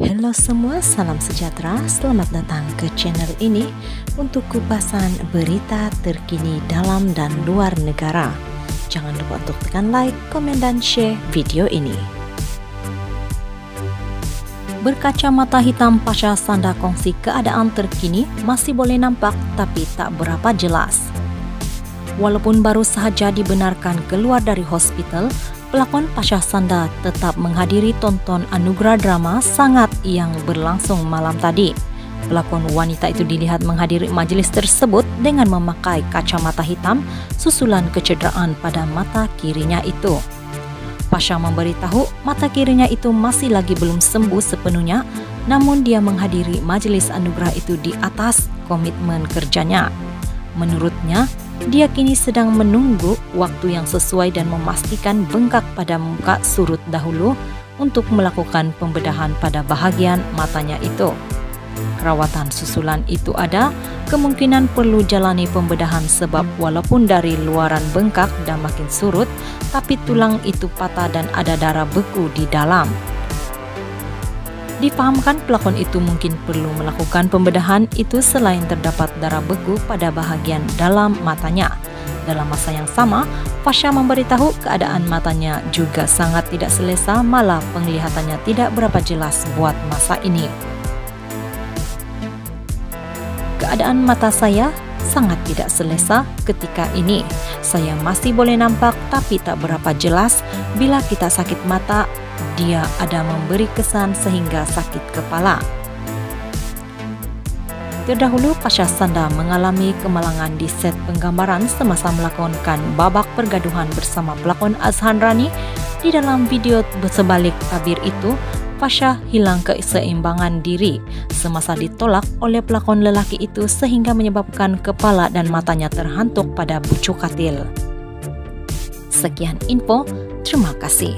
Halo semua, salam sejahtera. Selamat datang ke channel ini untuk kupasan berita terkini dalam dan luar negara. Jangan lupa untuk tekan like, komen, dan share video ini. Berkacamata hitam Pasha Sanda kongsi keadaan terkini masih boleh nampak tapi tak berapa jelas. Walaupun baru sahaja dibenarkan keluar dari hospital, pelakon Pasha Sanda tetap menghadiri tonton anugerah drama sangat yang berlangsung malam tadi. Pelakon wanita itu dilihat menghadiri majlis tersebut dengan memakai kacamata hitam susulan kecederaan pada mata kirinya itu. Pasha memberitahu mata kirinya itu masih lagi belum sembuh sepenuhnya namun dia menghadiri majlis anugerah itu di atas komitmen kerjanya. Menurutnya, dia kini sedang menunggu waktu yang sesuai dan memastikan bengkak pada muka surut dahulu untuk melakukan pembedahan pada bahagian matanya itu. Rawatan susulan itu ada, kemungkinan perlu jalani pembedahan sebab walaupun dari luaran bengkak dan makin surut, tapi tulang itu patah dan ada darah beku di dalam. Dipahamkan pelakon itu mungkin perlu melakukan pembedahan itu selain terdapat darah beku pada bahagian dalam matanya. Dalam masa yang sama, Fasha memberitahu keadaan matanya juga sangat tidak selesa malah penglihatannya tidak berapa jelas buat masa ini. Keadaan mata saya sangat tidak selesa ketika ini. Saya masih boleh nampak tapi tak berapa jelas bila kita sakit mata dia ada memberi kesan sehingga sakit kepala. Terdahulu Pasha Sanda mengalami kemalangan di set penggambaran semasa melakonkan babak pergaduhan bersama pelakon Azhan Rani. Di dalam video bersebalik tabir itu, Fasha hilang keseimbangan diri semasa ditolak oleh pelakon lelaki itu sehingga menyebabkan kepala dan matanya terhantuk pada bucu katil. Sekian info, terima kasih.